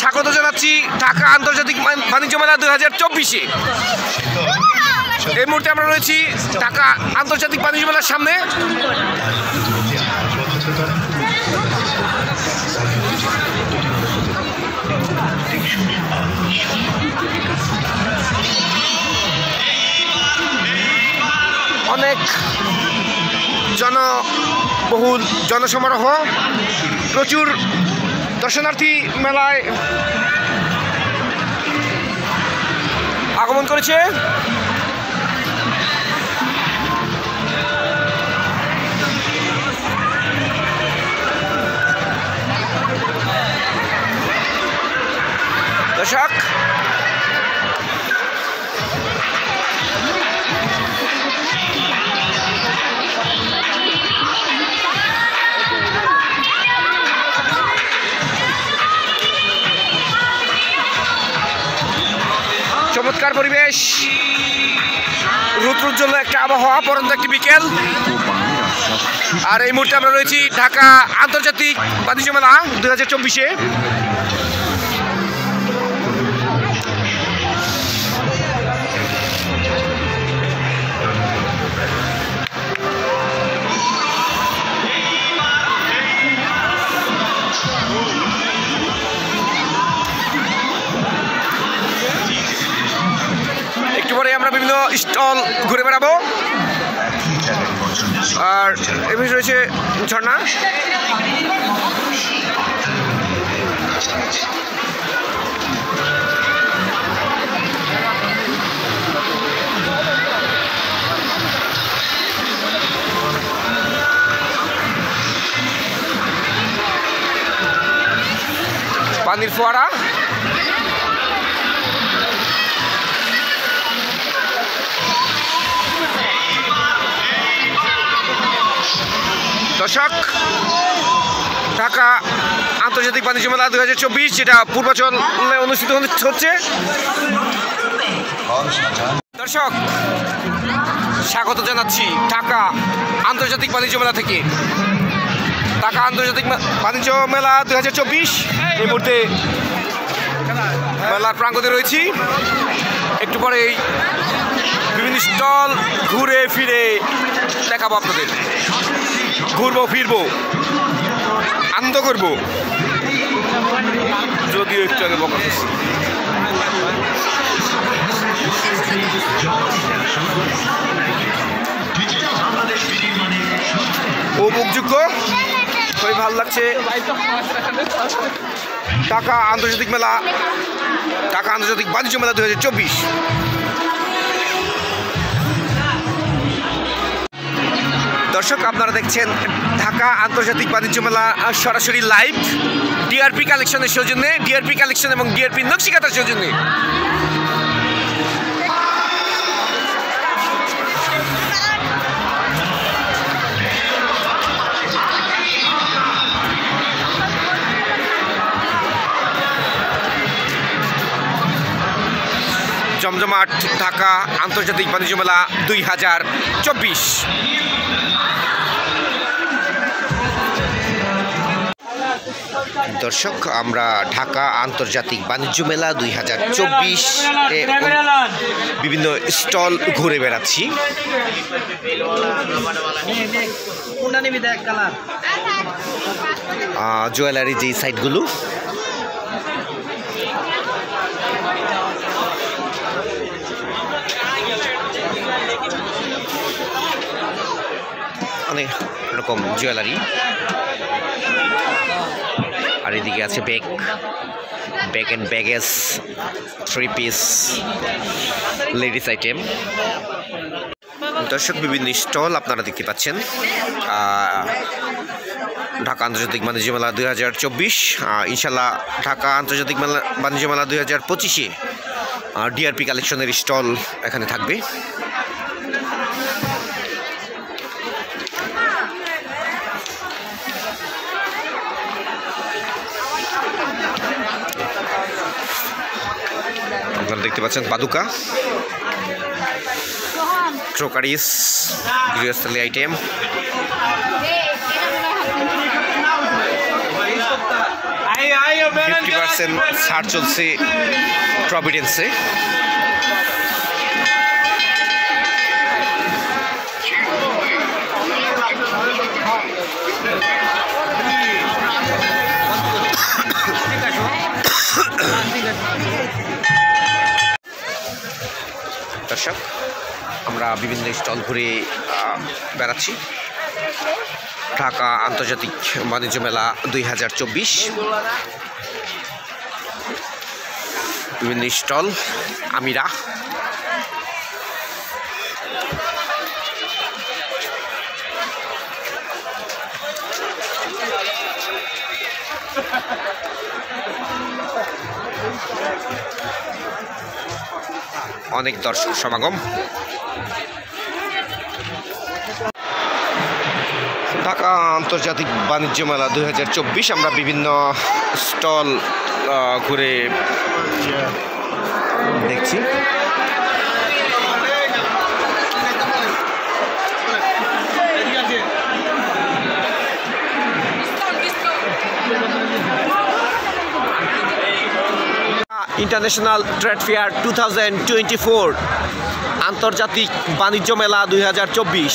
স্বাগত জানাচ্ছি ঢাকা আন্তর্জাতিক বাণিজ্য মেলা দুই হাজার চব্বিশে। এই মুহূর্তে আমরা রয়েছি ঢাকা আন্তর্জাতিক বাণিজ্য মেলার সামনে। অনেক জনবহুল জনসমারোহ, প্রচুর দর্শনার্থী মেলায় আগমন করেছে। চমৎকার পরিবেশ। রুদ্রোজ্জ্বল একটা আবহাওয়া, পরন্ত একটি বিকেল। আর এই মুহূর্তে আমরা রয়েছি ঢাকা আন্তর্জাতিক বাণিজ্য মেলা দু হাজার চব্বিশে। বিভিন্ন স্টল ঘুরে বেড়াবো। আর এমনি রয়েছে ঝর্ণা। পানির ফোয়ারা। দর্শক, ঢাকা আন্তর্জাতিক বাণিজ্য মেলা দু হাজার চব্বিশ, যেটা পূর্বাচলে অনুষ্ঠিত হচ্ছে দর্শক, স্বাগত জানাচ্ছি ঢাকা আন্তর্জাতিক বাণিজ্য মেলা থেকে। ঢাকা আন্তর্জাতিক বাণিজ্য মেলা দু হাজার চব্বিশ, এই মুহূর্তে মেলার প্রাঙ্গণে রয়েছি। একটু পরেই বিভিন্ন স্টল ঘুরে ফিরে দেখাবো আপনাদের। ঘুরবো, ফিরবো। আনন্দ করব। যদিও একটু আগে বকা মুখযোগ্য খুবই ভালো লাগছে। ঢাকা আন্তর্জাতিক মেলা ঢাকা আন্তর্জাতিক বাণিজ্য মেলা দু হাজার চব্বিশ। দর্শক, আপনারা দেখছেন ঢাকা আন্তর্জাতিক বাণিজ্য মেলা সরাসরি লাইভ। ডিআরপি কালেকশনের সৌজন্যে ডিআরপি কালেকশন এবং ডিআরপি নকশিকাতার সৌজন্যে। জমজমাট ঢাকা আন্তর্জাতিক বাণিজ্য মেলা দুই হাজার চব্বিশ। দর্শক, আমরা ঢাকা আন্তর্জাতিক বাণিজ্য মেলা দুই হাজার চব্বিশ বিভিন্ন স্টল ঘুরে বেড়াচ্ছি। জুয়েলারি যে সাইটগুলো অনেক রকম জুয়েলারি। আর এদিকে আছে bag bag and baggage three piece ladies item দর্শক, বিভিন্ন স্টল আপনারা দেখতে পাচ্ছেন। ঢাকা আন্তর্জাতিক বাণিজ্য মেলা দুই হাজার চব্বিশ ইনশাল্লাহ ঢাকা আন্তর্জাতিক মেলা বাণিজ্য মেলা দুই হাজার পঁচিশে ডিআরপি কালেকশনের স্টল এখানে থাকবে। আপনারা দেখতে পাচ্ছেন পাদুকা ক্রোকারিস গৃহস্থলী আইটেম। ফিফটি পার্সেন্ট ছাড় চলছে প্রভিডেন্সে দর্শক, আমরা বিভিন্ন স্টল ঘুরে বেড়াচ্ছি। ঢাকা আন্তর্জাতিক বাণিজ্য মেলা দুই হাজার চব্বিশ। বিভিন্ন স্টল, আমিরা অনেক দর্শক সমাগম। ঢাকা আন্তর্জাতিক বাণিজ্য মেলা দু হাজার চব্বিশ, আমরা বিভিন্ন স্টল ঘুরে দেখছি। ইন্টারন্যাশনাল ট্রেড ফেয়ার টু আন্তর্জাতিক বাণিজ্য মেলা দুই হাজার চব্বিশ।